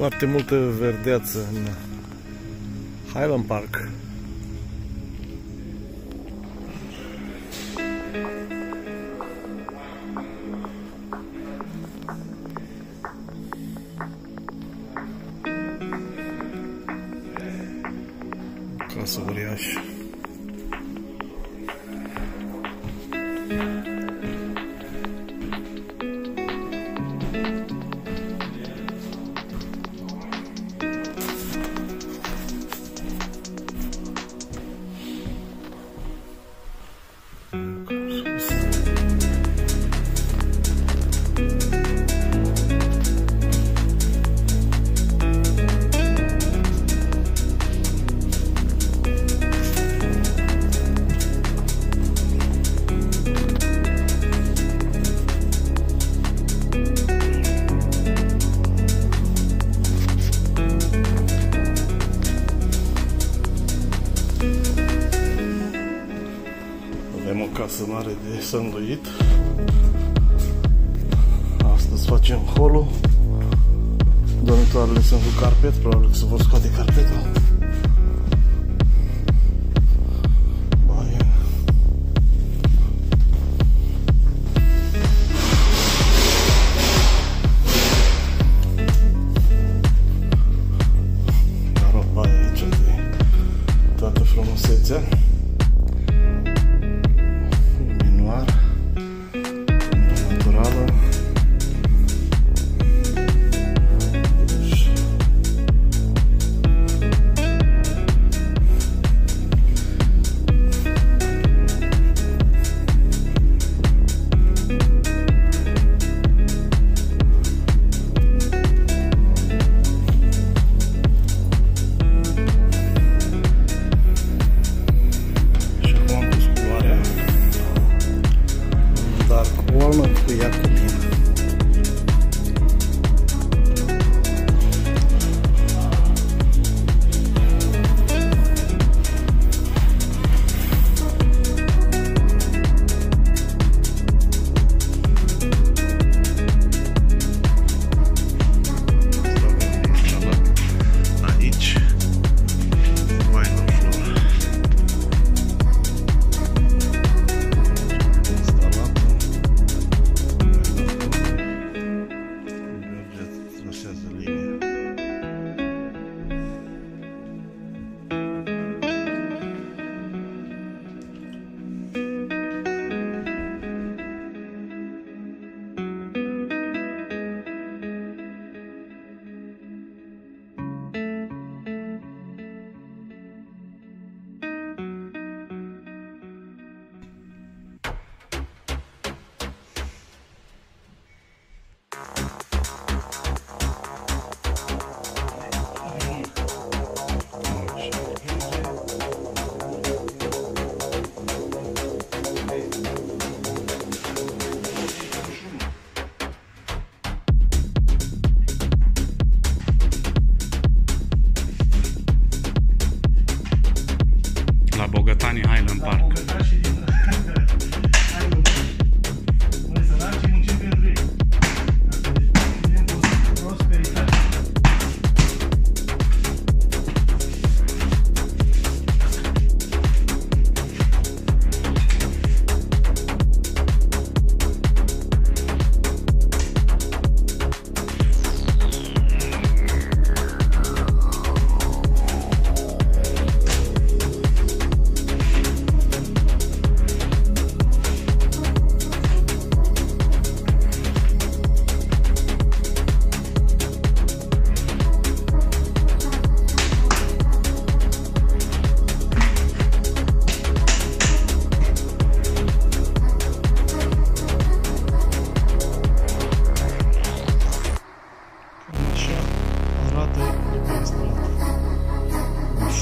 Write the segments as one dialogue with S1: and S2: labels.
S1: Foarte multă verdeață în Highland Park. Casă uriașă. mare de sânduit. Astăzi facem holul. Dormitoarele sunt cu carpet, probabil că se vor scoate carpetul.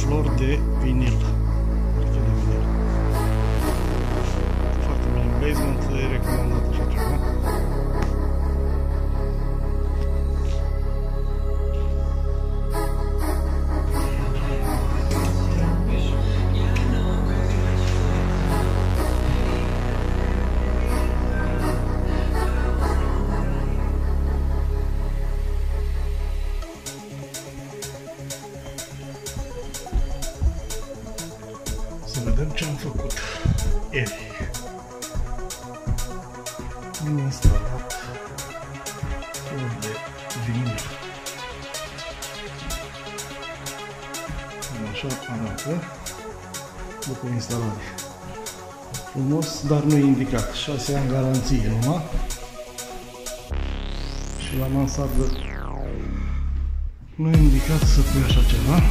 S1: flor de vinil. Evi. Am instalat flori de vinil. Cam Așa arată după instalare. Frumos, dar nu e indicat. 6 ani garanție numai. Și la mansardă nu e indicat să pui așa ceva.